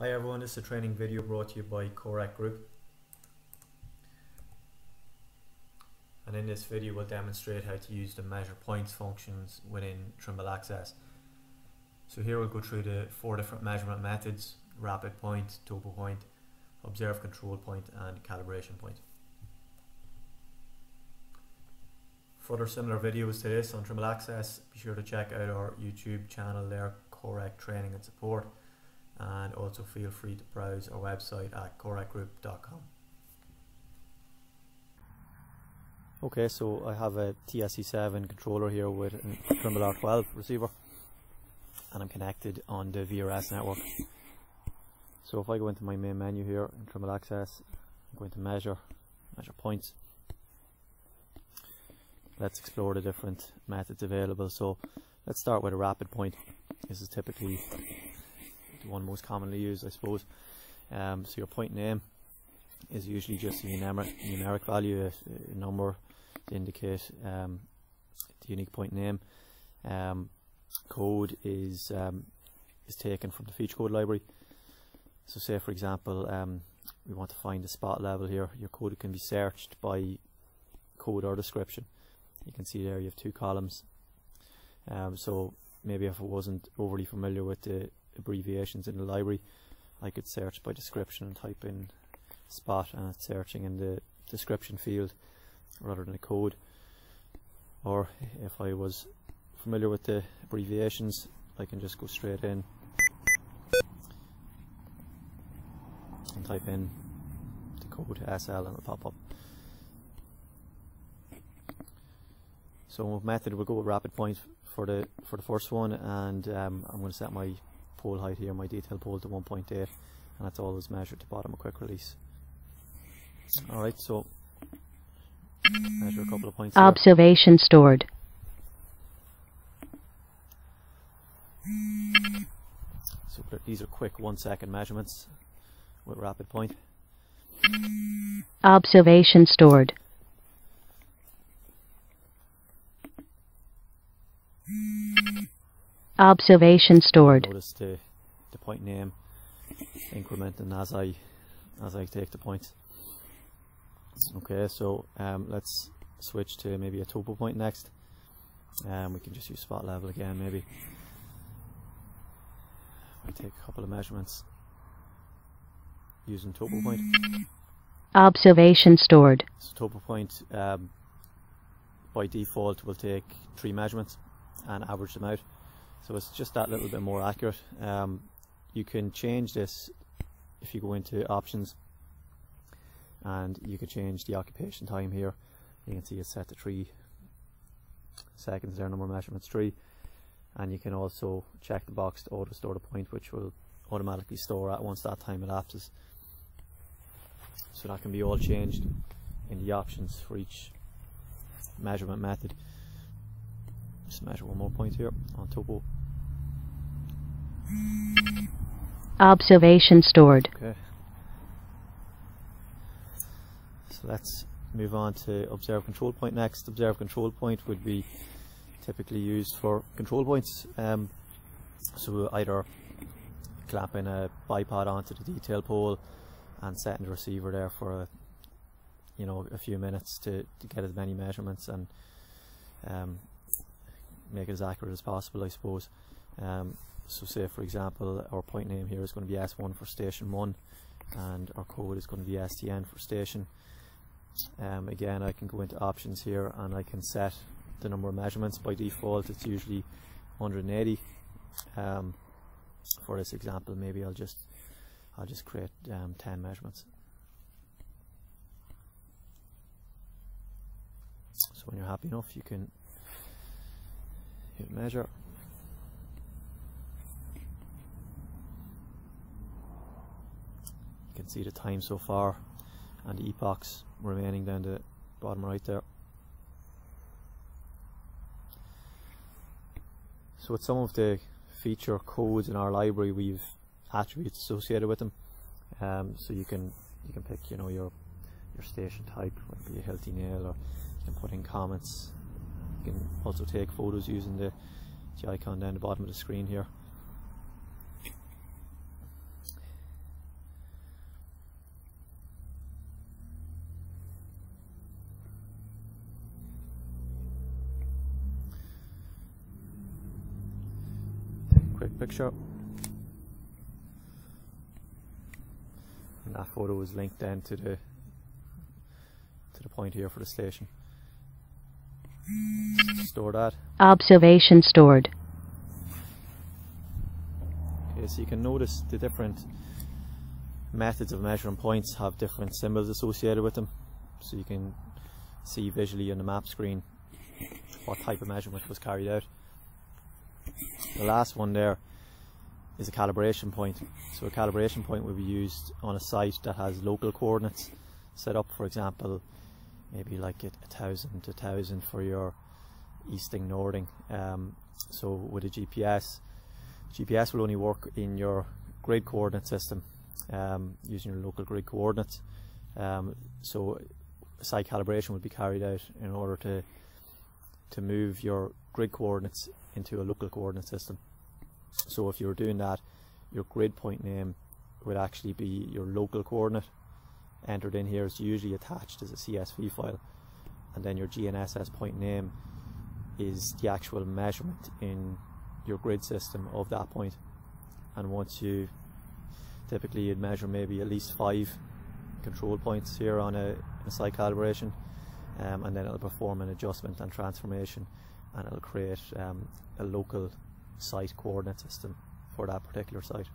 Hi everyone, this is a training video brought to you by KOREC Group. And in this video we'll demonstrate how to use the measure points functions within Trimble Access. So here we'll go through the four different measurement methods, rapid point, topo point, observe control point and calibration point. For other similar videos to this on Trimble Access, be sure to check out our YouTube channel there, KOREC Training and Support and also feel free to browse our website at korecgroup.com. Okay, so I have a TSC7 controller here with a Trimble R12 receiver and I'm connected on the VRS network. So if I go into my main menu here in Trimble Access, I'm going to measure, measure points. Let's explore the different methods available. So let's start with a rapid point. This is typically the one most commonly used, I suppose. Um, so your point name is usually just a numeric, numeric value, a, a number to indicate um, the unique point name. Um, code is um, is taken from the feature code library. So say for example, um, we want to find the spot level here. Your code can be searched by code or description. You can see there you have two columns. Um, so maybe if I wasn't overly familiar with the abbreviations in the library. I could search by description and type in spot and it's searching in the description field rather than the code. Or if I was familiar with the abbreviations I can just go straight in and type in the code SL and it'll pop up. So method we'll go with rapid point for the for the first one and um, I'm going to set my pole height here, my detail pole to 1.8 and that's always measured to bottom of quick release. Alright, so measure a couple of points Observation here. stored. So these are quick one second measurements with rapid point. Observation stored. Observation stored. Notice the, the point name incrementing as I as I take the points. Okay, so um, let's switch to maybe a topo point next. Um, we can just use spot level again maybe. I take a couple of measurements using topo point. Observation stored. So topo point um, by default will take three measurements and average them out so it's just that little bit more accurate. Um, you can change this if you go into options and you can change the occupation time here. You can see it's set to 3 seconds there number measurements 3 and you can also check the box to auto store the point which will automatically store at once that time elapses. So that can be all changed in the options for each measurement method measure one more point here on topo. Observation stored. Okay. So let's move on to observe control point next. Observe control point would be typically used for control points. Um, so we'll either clamping a bipod onto the detail pole and setting the receiver there for a, you know a few minutes to, to get as many measurements and um, make it as accurate as possible I suppose. Um, so say for example our point name here is going to be S1 for station 1 and our code is going to be STN for station. Um, again I can go into options here and I can set the number of measurements. By default it's usually 180 um, for this example maybe I'll just I'll just create um, 10 measurements. So when you're happy enough you can hit measure you can see the time so far and the epochs remaining down the bottom right there. So with some of the feature codes in our library we've attributes associated with them. Um, so you can you can pick you know your your station type it be a Hilti nail or you can put in comments can also take photos using the, the icon down the bottom of the screen here. Take a quick picture. And that photo is linked then to the to the point here for the station. Store that. Observation stored. Okay, so you can notice the different methods of measuring points have different symbols associated with them. So you can see visually on the map screen what type of measurement was carried out. The last one there is a calibration point. So a calibration point will be used on a site that has local coordinates set up, for example, maybe like a, a thousand to thousand for your easting northing. Um, so with a GPS, GPS will only work in your grid coordinate system um, using your local grid coordinates. Um, so site calibration would be carried out in order to to move your grid coordinates into a local coordinate system. So if you were doing that, your grid point name would actually be your local coordinate entered in here is usually attached as a CSV file and then your GNSS point name is the actual measurement in your grid system of that point and once you typically you'd measure maybe at least five control points here on a, a site calibration um, and then it'll perform an adjustment and transformation and it'll create um, a local site coordinate system for that particular site.